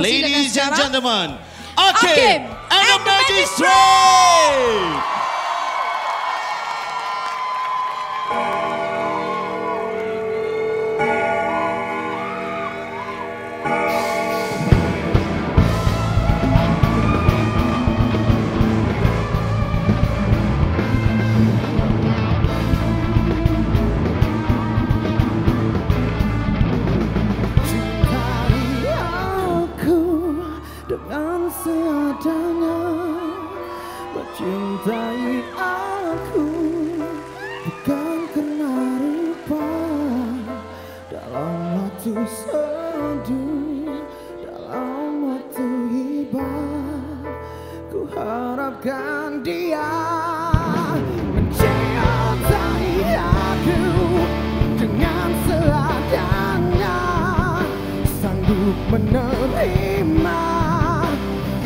Ladies and gentlemen, Akim, Akim and the Magistrate! dia mencintai aku dengan seadanya sanggup menerima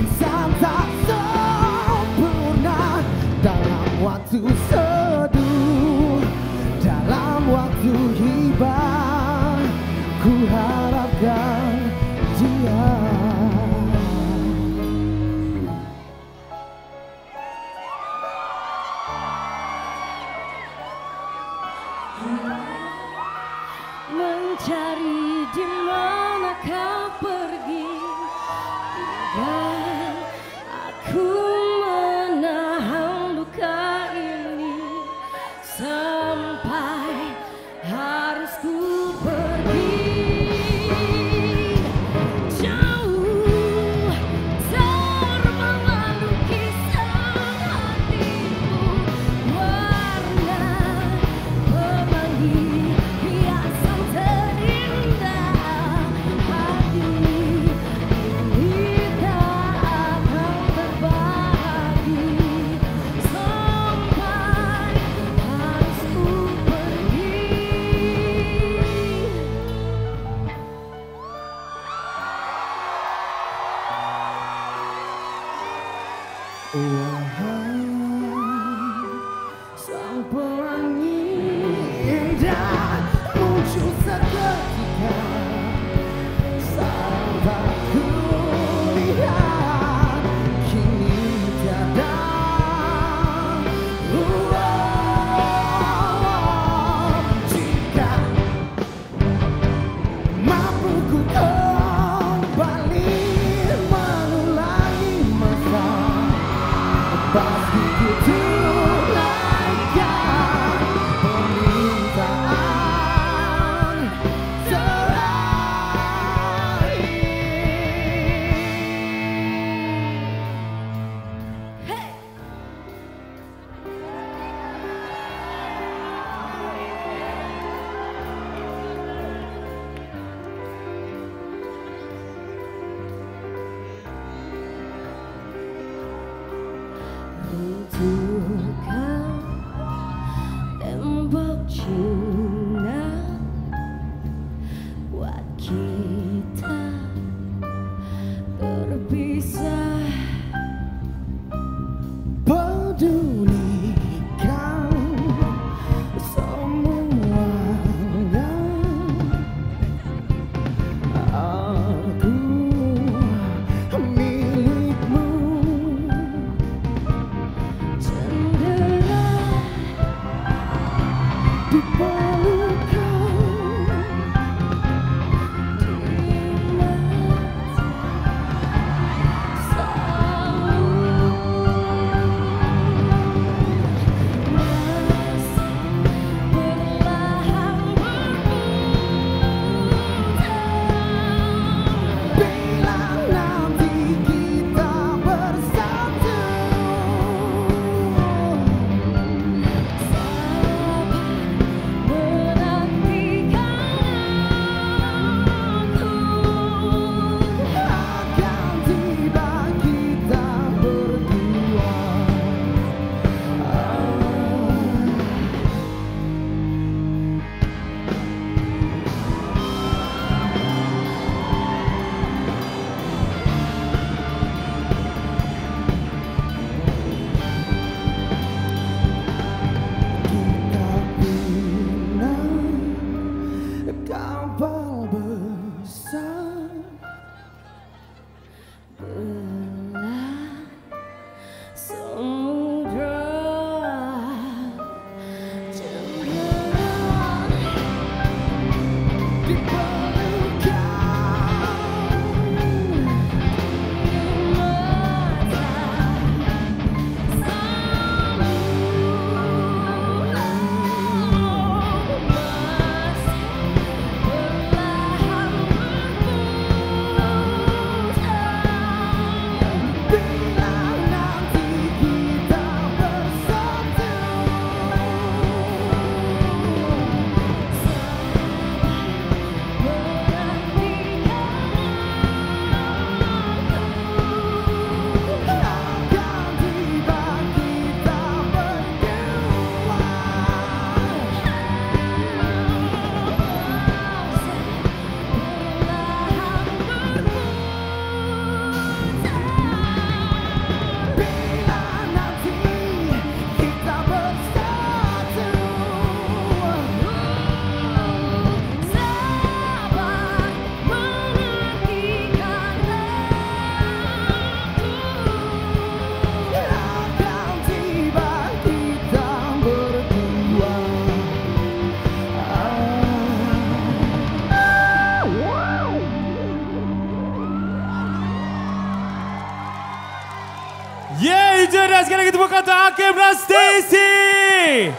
insan tak sempurna dalam waktu sempurna Wahai sang pelangi indah muncul sekarang to come. Sekali lagi tepuk kata Hakim Stacy.